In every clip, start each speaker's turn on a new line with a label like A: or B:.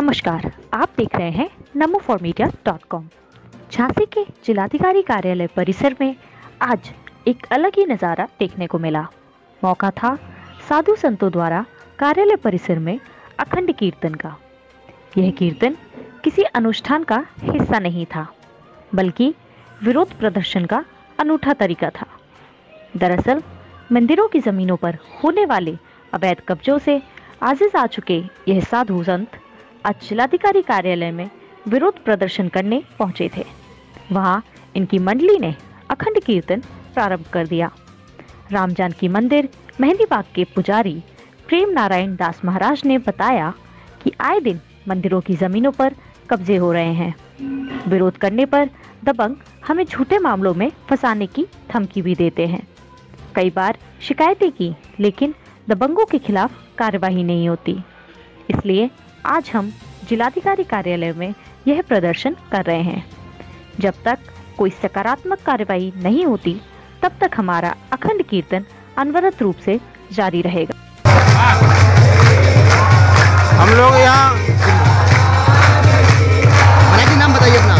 A: नमस्कार, आप देख रहे हैं Namo for media dot com. Jhansi के जिलाधिकारी कार्यालय परिसर में आज एक अलग ही नज़ारा देखने को मिला। मौका था साधु संतों द्वारा कार्यालय परिसर में अखंड कीर्तन का। यह कीर्तन किसी अनुष्ठान का हिस्सा नहीं था, बल्कि विरोध प्रदर्शन का अनूठा तरीका था। दरअसल, मंदिरों की जमीनों पर होने वाले अवैध कब्जों से आजिज आ चुके यह साधु संत आज जिलाधिकारी कार्यालय में विरोध प्रदर्शन करने पहुँचे थे। वहाँ इनकी मंडली ने अखंड कीर्तन प्रारंभ कर दिया। राम जानकी मंदिर मेहंदी बाग के पुजारी प्रेम नारायण दास महाराज ने बताया कि आए दिन मंदिरों की जमीनों पर कब्जे हो रहे हैं। विरोध करने पर दबंग हमें झूठे मामलों में फंसाने की धमकी भी देते हैं। कई बार शिकायतें की, लेकिन दबंगों के खिलाफ कार्रवाई नहीं होती। इसलिए आज हम जिलाधिकारी कार्यालय में यह प्रदर्शन कर रहे हैं। जब तक कोई सकारात्मक कार्रवाई नहीं होती तब तक हमारा अखंड कीर्तन अनवरत रूप से जारी रहेगा।
B: हम लोग यहाँ
C: जी नाम बताइए अपना।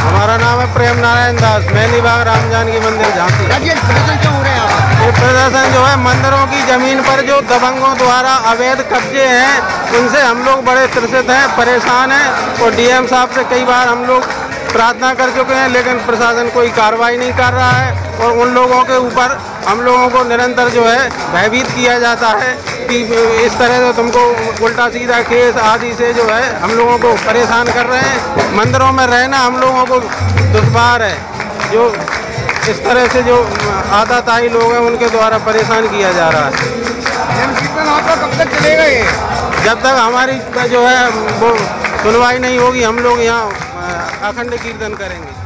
B: हमारा नाम है प्रेम नारायण दास। मेहंदी बाग राम जानकी मंदिर झांसी।
C: प्रदर्शन क्यों हो रहे हैं आप?
B: ये प्रदर्शन जो है मंदिरों की ज़मीन पर जो दबंगों द्वारा अवैध कब्जे हैं, उनसे हम लोग बड़े त्रसित हैं, परेशान हैं और डीएम साहब से कई बार हम लोग प्रार्थना कर चुके हैं, लेकिन प्रशासन कोई कार्रवाई नहीं कर रहा है और उन लोगों के ऊपर हम लोगों को निरंतर जो है भयभीत किया जाता है कि इस तरह से तुमको उल्टा सीधा केस आदि से जो है हम लोगों को परेशान कर रहे हैं। मंदिरों में रहना हम लोगों को दुश्वार है। जो इस तरह से जो आदाताई लोग हैं उनके द्वारा परेशान किया जा रहा है।
C: आपका कब तक चलेगा ये?
B: जब तक हमारी जो है वो सुनवाई नहीं होगी हम लोग यहाँ अखंड कीर्तन करेंगे।